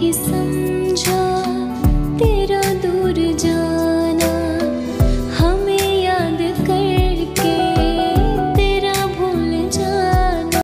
He said.